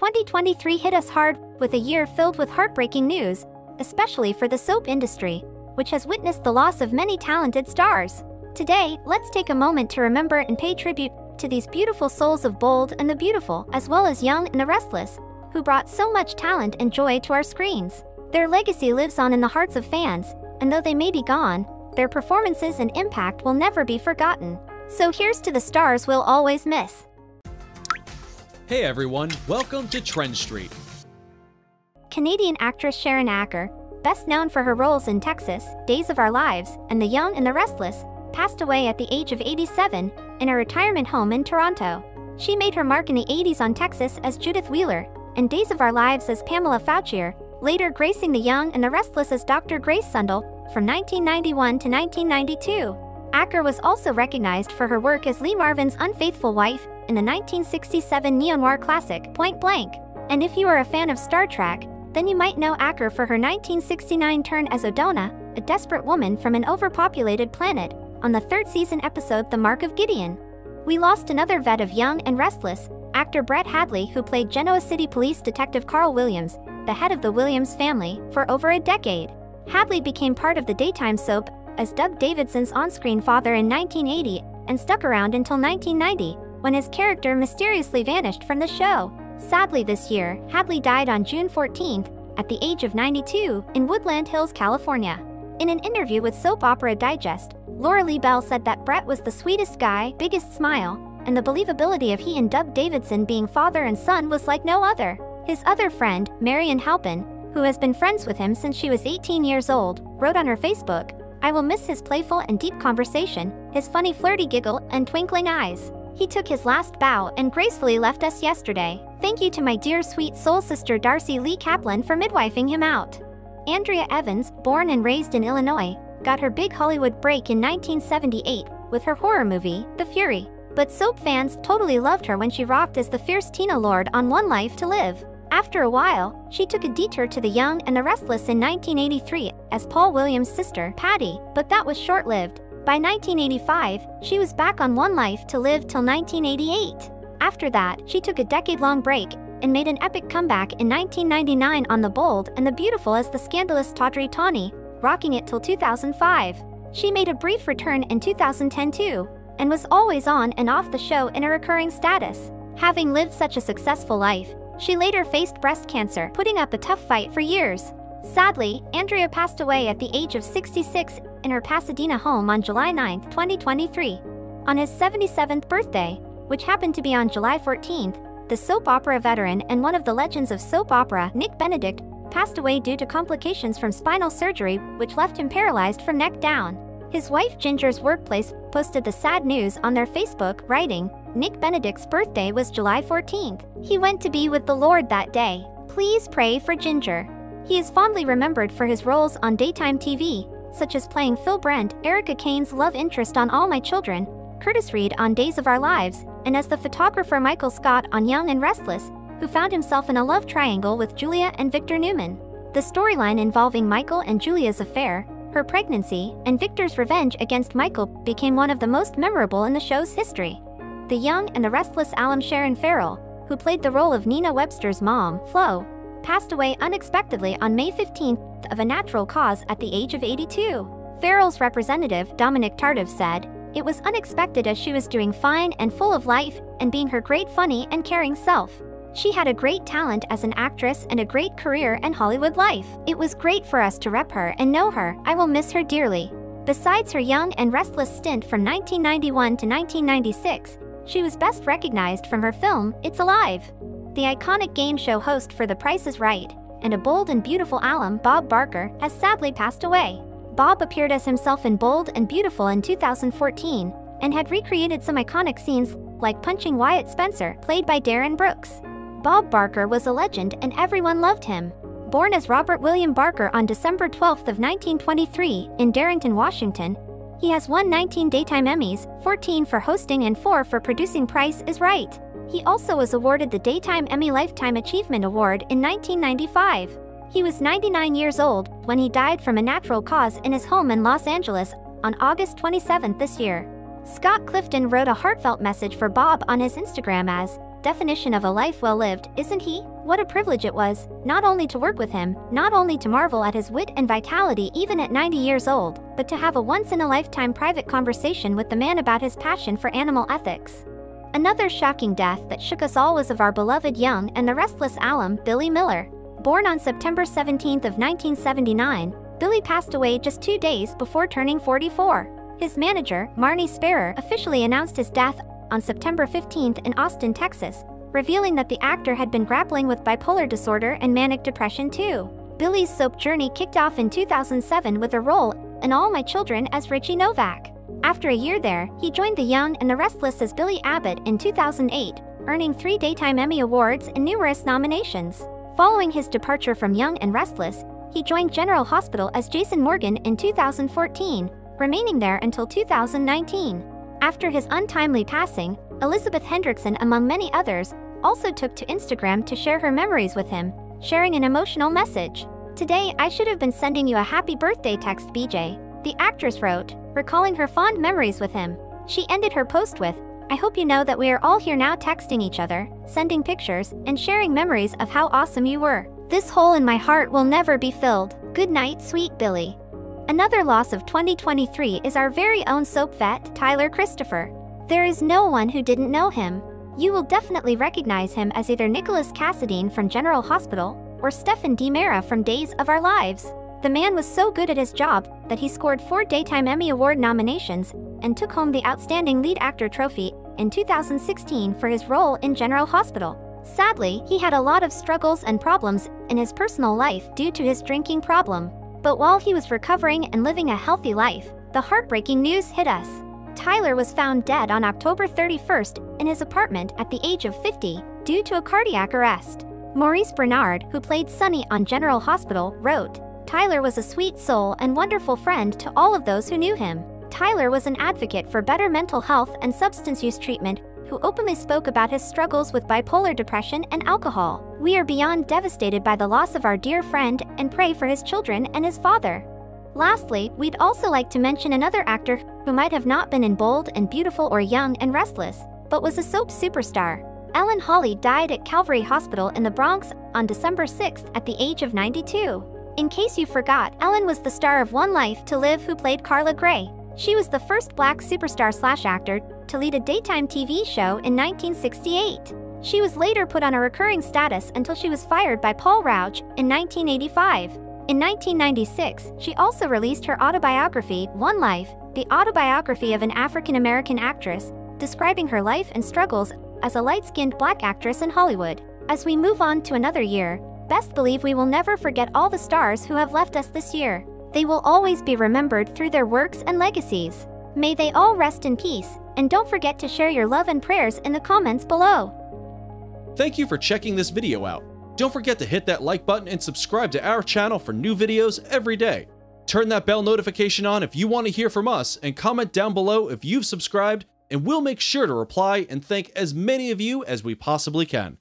2023 hit us hard with a year filled with heartbreaking news, especially for the soap industry, which has witnessed the loss of many talented stars. Today, let's take a moment to remember and pay tribute to these beautiful souls of Bold and the Beautiful, as well as Young and the Restless, who brought so much talent and joy to our screens. Their legacy lives on in the hearts of fans, and though they may be gone, their performances and impact will never be forgotten. So here's to the stars we'll always miss. Hey everyone, welcome to Trend Street. Canadian actress Sharon Acker, best known for her roles in Texas, Days of Our Lives, and The Young and the Restless, passed away at the age of 87 in a retirement home in Toronto. She made her mark in the 80s on Texas as Judith Wheeler, and Days of Our Lives as Pamela Fauchier, later gracing The Young and the Restless as Dr. Grace Sundell from 1991 to 1992. Acker was also recognized for her work as Lee Marvin's unfaithful wife in the 1967 neo-noir classic Point Blank. And if you are a fan of Star Trek, then you might know Acker for her 1969 turn as Odona, a desperate woman from an overpopulated planet, on the third season episode The Mark of Gideon. We lost another vet of Young and Restless, actor Brett Hadley who played Genoa City Police Detective Carl Williams, the head of the Williams family, for over a decade. Hadley became part of the daytime soap as Doug Davidson's on-screen father in 1980 and stuck around until 1990, when his character mysteriously vanished from the show. Sadly this year, Hadley died on June 14th, at the age of 92, in Woodland Hills, California. In an interview with Soap Opera Digest, Lauralee Bell said that Brett was the sweetest guy, biggest smile, and the believability of he and Doug Davidson being father and son was like no other. His other friend, Marion Halpin, who has been friends with him since she was 18 years old, wrote on her Facebook, I will miss his playful and deep conversation, his funny flirty giggle and twinkling eyes. He took his last bow and gracefully left us yesterday. Thank you to my dear sweet soul sister Darcy Lee Kaplan for midwifing him out. Andrea Evans, born and raised in Illinois, got her big Hollywood break in 1978 with her horror movie, The Fury. But soap fans totally loved her when she rocked as the fierce Tina Lord on One Life to Live. After a while, she took a detour to The Young and the Restless in 1983 as Paul Williams' sister, Patty, but that was short-lived. By 1985, she was back on One Life to Live till 1988. After that, she took a decade-long break and made an epic comeback in 1999 on The Bold and the Beautiful as the scandalous Tawdry Tawny, rocking it till 2005. She made a brief return in 2010 too, and was always on and off the show in a recurring status. Having lived such a successful life, she later faced breast cancer, putting up a tough fight for years. Sadly, Andrea passed away at the age of 66 in her Pasadena home on July 9, 2023. On his 77th birthday, which happened to be on July 14th, the soap opera veteran and one of the legends of soap opera, Nick Benedict, passed away due to complications from spinal surgery, which left him paralyzed from neck down. His wife Ginger's workplace posted the sad news on their Facebook, writing, Nick Benedict's birthday was July 14th. He went to be with the Lord that day. Please pray for Ginger. He is fondly remembered for his roles on daytime TV, such as playing Phil Brent, Erica Kane's love interest on All My Children, Curtis Reed on Days of Our Lives, and as the photographer Michael Scott on Young and Restless, who found himself in a love triangle with Julia and Victor Newman. The storyline involving Michael and Julia's affair, her pregnancy, and Victor's revenge against Michael became one of the most memorable in the show's history the young and the restless alum Sharon Farrell, who played the role of Nina Webster's mom, Flo, passed away unexpectedly on May 15th of a natural cause at the age of 82. Farrell's representative, Dominic Tardif, said, It was unexpected as she was doing fine and full of life and being her great funny and caring self. She had a great talent as an actress and a great career and Hollywood life. It was great for us to rep her and know her. I will miss her dearly. Besides her young and restless stint from 1991 to 1996, she was best recognized from her film, It's Alive. The iconic game show host for The Price is Right, and a bold and beautiful alum, Bob Barker, has sadly passed away. Bob appeared as himself in Bold and Beautiful in 2014, and had recreated some iconic scenes, like punching Wyatt Spencer, played by Darin Brooks. Bob Barker was a legend and everyone loved him. Born as Robert William Barker on December 12 of 1923 in Darrington, Washington, he has won 19 Daytime Emmys, 14 for hosting and 4 for producing Price is Right. He also was awarded the Daytime Emmy Lifetime Achievement Award in 1995. He was 99 years old when he died from a natural cause in his home in Los Angeles on August 27 this year. Scott Clifton wrote a heartfelt message for Bob on his Instagram as, definition of a life well lived, isn't he? What a privilege it was, not only to work with him, not only to marvel at his wit and vitality even at 90 years old, but to have a once in a lifetime private conversation with the man about his passion for animal ethics. Another shocking death that shook us all was of our beloved young and the restless alum, Billy Miller. Born on September 17 of 1979, Billy passed away just two days before turning 44. His manager, Marnie Sparrer, officially announced his death on September 15 in Austin, Texas, revealing that the actor had been grappling with bipolar disorder and manic depression too. Billy's soap journey kicked off in 2007 with a role in All My Children as Richie Novak. After a year there, he joined The Young and the Restless as Billy Abbott in 2008, earning three Daytime Emmy Awards and numerous nominations. Following his departure from Young and Restless, he joined General Hospital as Jason Morgan in 2014, remaining there until 2019. After his untimely passing, Elizabeth Hendrickson, among many others, also took to Instagram to share her memories with him, sharing an emotional message. Today, I should have been sending you a happy birthday text, BJ, the actress wrote, recalling her fond memories with him. She ended her post with, I hope you know that we are all here now texting each other, sending pictures, and sharing memories of how awesome you were. This hole in my heart will never be filled. Good night, sweet Billy. Another loss of 2023 is our very own soap vet, Tyler Christopher. There is no one who didn't know him. You will definitely recognize him as either Nicholas Cassadine from General Hospital or Stefan DiMera from Days of Our Lives. The man was so good at his job that he scored four Daytime Emmy Award nominations and took home the Outstanding Lead Actor trophy in 2016 for his role in General Hospital. Sadly, he had a lot of struggles and problems in his personal life due to his drinking problem. But while he was recovering and living a healthy life, the heartbreaking news hit us. Tyler was found dead on October 31st in his apartment at the age of 50 due to a cardiac arrest. Maurice Benard, who played Sonny on General Hospital, wrote, Tyler was a sweet soul and wonderful friend to all of those who knew him. Tyler was an advocate for better mental health and substance use treatment who openly spoke about his struggles with bipolar depression and alcohol. We are beyond devastated by the loss of our dear friend and pray for his children and his father. Lastly, we'd also like to mention another actor who might have not been in Bold and Beautiful or Young and Restless, but was a soap superstar. Ellen Holly died at Calvary Hospital in the Bronx on December 6 at the age of 92. In case you forgot, Ellen was the star of One Life to Live who played Carla Gray. She was the first black superstar slash actor to lead a daytime TV show in 1968. She was later put on a recurring status until she was fired by Paul Rauch in 1985. In 1996, she also released her autobiography, One Life, the autobiography of an African American actress, describing her life and struggles as a light skinned black actress in Hollywood. As we move on to another year, best believe we will never forget all the stars who have left us this year. They will always be remembered through their works and legacies. May they all rest in peace, and don't forget to share your love and prayers in the comments below. Thank you for checking this video out. Don't forget to hit that like button and subscribe to our channel for new videos every day. Turn that bell notification on if you want to hear from us and comment down below if you've subscribed and we'll make sure to reply and thank as many of you as we possibly can.